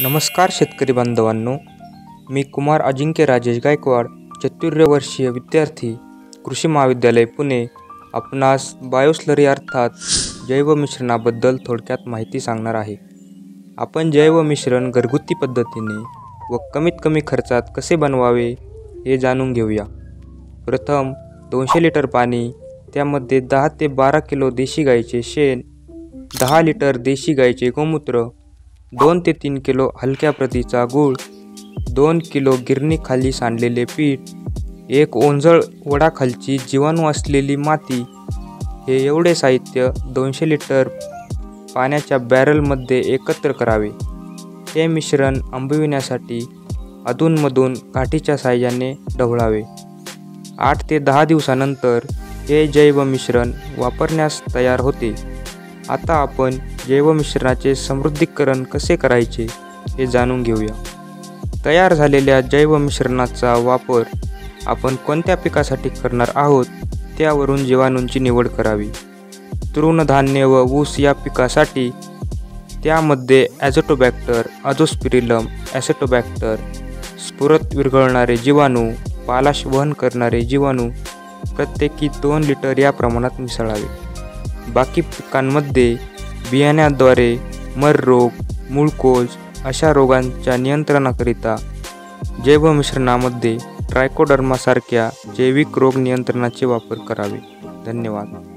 नमस्कार शेतकरी बांधवांनो मी कुमार अजिंक्य राजेश गायकवाड चतुर्वर्षीय विद्यार्थी कृषी महाविद्यालय पुणे. आपणास बायोस्लरी अर्थात जैव मिश्रणाबद्दल थोडक्यात माहिती सांगणार आहे. आपण जैव मिश्रण घरगुती पद्धतीने व कमीत कमी खर्चात कसे बनवावे हे जाणून घेऊया. प्रथम दोनशे लिटर पाणी त्यामध्ये दहा ते बारा किलो देशी गाईचे शेण दहा लिटर देशी गाईचे गोमूत्र दोन ते तीन किलो हलक्या प्रतीचा गूळ दोन किलो गिरणीखाली सांडलेले पीठ एक ओंजळ वडाखालची जीवाणू असलेली माती हे एवढे साहित्य दोनशे लिटर पाण्याच्या बॅरलमध्ये एकत्र करावे. हे मिश्रण आंबविण्यासाठी अधूनमधून काठीच्या साह्याने ढवळावे. आठ ते दहा दिवसानंतर हे जैव मिश्रण वापरण्यास तयार होते. आता आपण जैवमिश्रणाचे समृद्धीकरण कसे करायचे हे जाणून घेऊया. तयार झालेल्या जैवमिश्रणाचा वापर आपण कोणत्या पिकासाठी करणार आहोत त्यावरून जीवाणूंची निवड करावी. तृणधान्य व ऊस या पिकासाठी त्यामध्ये ॲझोटोबॅक्टर अजोस्पिरिलम ॲसेटोबॅक्टर स्फुरत विरघळणारे जीवाणू पालाश वहन करणारे जीवाणू प्रत्येकी दोन लिटर या प्रमाणात मिसळावे. बाकी पिकांमध्ये बियाण्याद्वारे मर रोग मूळकोज अशा रोगांच्या नियंत्रणाकरिता जैवमिश्रणामध्ये ट्रायकोडर्मासारख्या जैविक रोग नियंत्रणाचे वापर करावे. धन्यवाद.